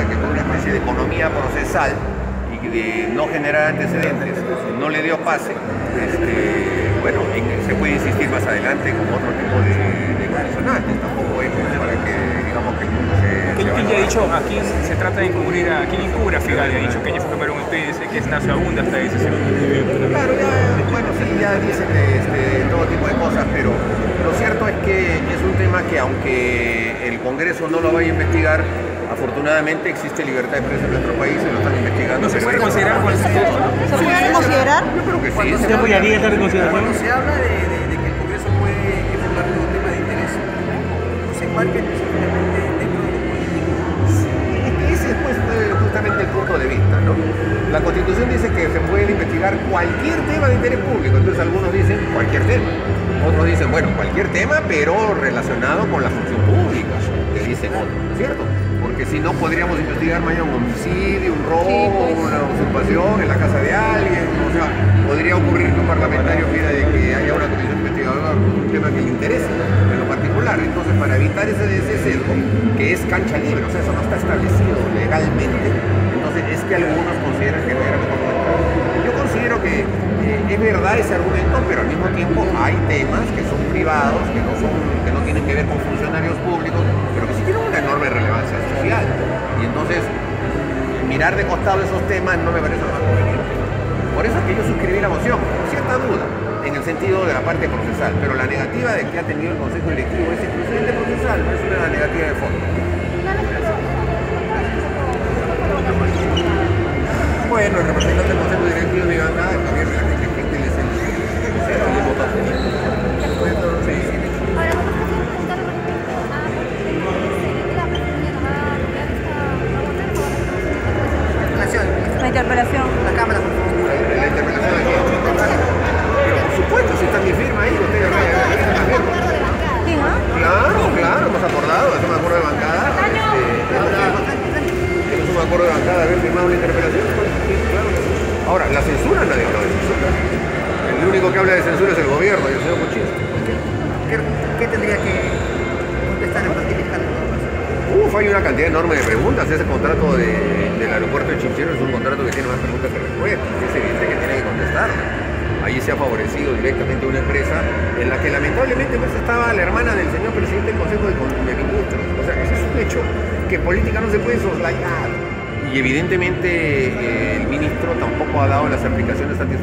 que con una especie de economía procesal y de no generar antecedentes no le dio pase, este, bueno, se puede insistir más adelante con otro tipo de, de condicionantes, tampoco es para que digamos que se... ¿Quién ya ha dicho a quién se trata de encubrir, a quién encubre a? Ha dicho que ella fue un PDC, que es abunda esta decisión. Claro, ya, bueno, sí, ya dicen este, todo tipo de cosas, pero lo cierto es que es un tema que aunque el Congreso no lo vaya a investigar, afortunadamente existe libertad de prensa en nuestro país y lo están investigando. ¿No se puede considerar cuál es ¿Se puede considerar? Yo creo que sí. ¿Se apoyaría esta reconsideración? Cuando se habla de, de, de, que el Congreso puede informar de un tema de interés, no se enmarca específicamente dentro de lo político. Es que ese es pues, justamente el punto de vista, ¿no? La Constitución dice que se puede investigar cualquier tema de interés público, entonces algunos dicen cualquier tema, otros dicen, bueno, cualquier tema, pero relacionado con la función pública, que dicen otros, ¿cierto? Porque si no podríamos investigar mañana un homicidio, un robo, Sí, pues. una usurpación en la casa de alguien, o sea, podría ocurrir que un parlamentario pida de que haya una comisión investigadora un tema que le interese en lo particular. Entonces, para evitar ese, ese sesgo, que es cancha libre, o sea, eso no está establecido legalmente, entonces es que algunos consideran que no era mejor no entrar. Yo considero que eh, es verdad ese argumento, pero al mismo tiempo hay temas que son privados, que no, son, que no tienen que ver con funcionarios públicos, pero que sí tienen una enorme relevancia social. Y entonces, mirar de costado esos temas no me parece lo más conveniente. Por eso es que yo suscribí la moción, con cierta duda, en el sentido de la parte procesal, pero la negativa de que ha tenido el Consejo Directivo es exclusivamente procesal, no es una negativa de fondo. Bueno, el representante del Consejo Directivo de mi bancada, Javier Velázquez, que él es el vocero y el voto Sí. Ahora, vamos a preguntar respecto a la presidencia nos va a enviar esta va a votar o va a Relación, La interpelación. la Cámara, favor. La interpelación aquí. Pero por supuesto, si está mi firma ahí, usted la bancada. Sí, ¿no? Claro, claro, hemos acordado, es un acuerdo de bancada. Este, es un acuerdo de bancada haber firmado una interpelación. pues. Ahora, la censura nadie habla de censura. El único que habla de censura es el gobierno y el señor Kuczynski. ¿Qué, qué tendría que contestar en particular en todo caso? Uf, hay una cantidad enorme de preguntas. Ese contrato de, del aeropuerto de Chinchero es un contrato que tiene más preguntas que respuestas. Es evidente que tiene que contestar. Ahí se ha favorecido directamente una empresa en la que lamentablemente pues, estaba la hermana del señor presidente del Consejo de, de Ministros. O sea, ese es un hecho que política no se puede soslayar. Y evidentemente eh, el ministro tampoco ha dado las aplicaciones satisfactorias.